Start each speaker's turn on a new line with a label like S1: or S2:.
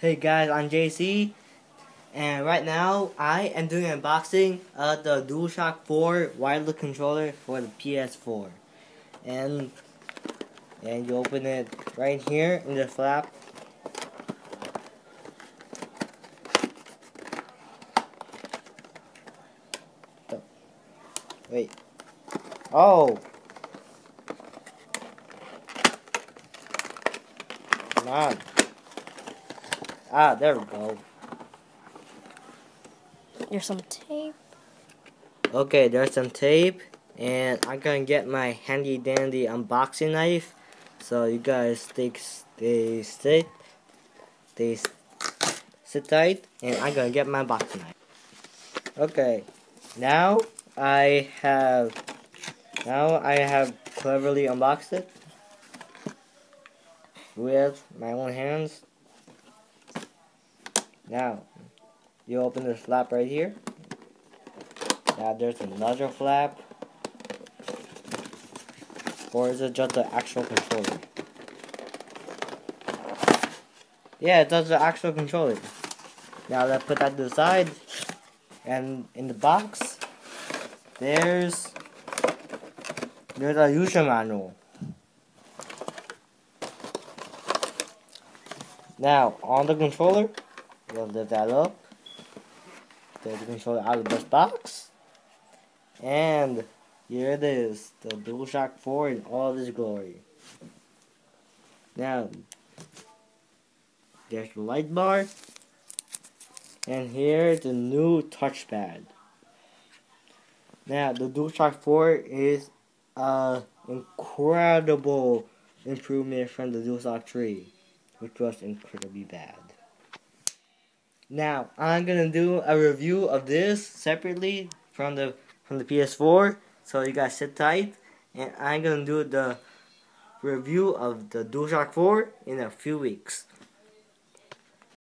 S1: Hey guys, I'm JC, and right now I am doing an unboxing of the DualShock 4 wireless controller for the PS4. And and you open it right here in the flap. Wait. Oh! Come on. Ah, there we go.
S2: There's some tape.
S1: Okay, there's some tape, and I'm gonna get my handy dandy unboxing knife. So you guys stay, stay, stay, stay, sit tight, and I'm gonna get my unboxing knife. Okay, now I have, now I have cleverly unboxed it with my own hands. Now, you open the flap right here. Now there's another flap. Or is it just the actual controller? Yeah, it does the actual controller. Now let's put that to the side. And in the box, there's there's a user manual. Now on the controller, Up. Take the of this box. And here it is. The DualShock 4 in all of its glory. Now, there's the light bar. And here's the new touchpad. Now, the DualShock 4 is an incredible improvement from the DualShock 3, which was incredibly bad. Now I'm gonna do a review of this separately from the from the PS4, so you guys sit tight, and I'm gonna do the review of the DualShock 4 in a few weeks.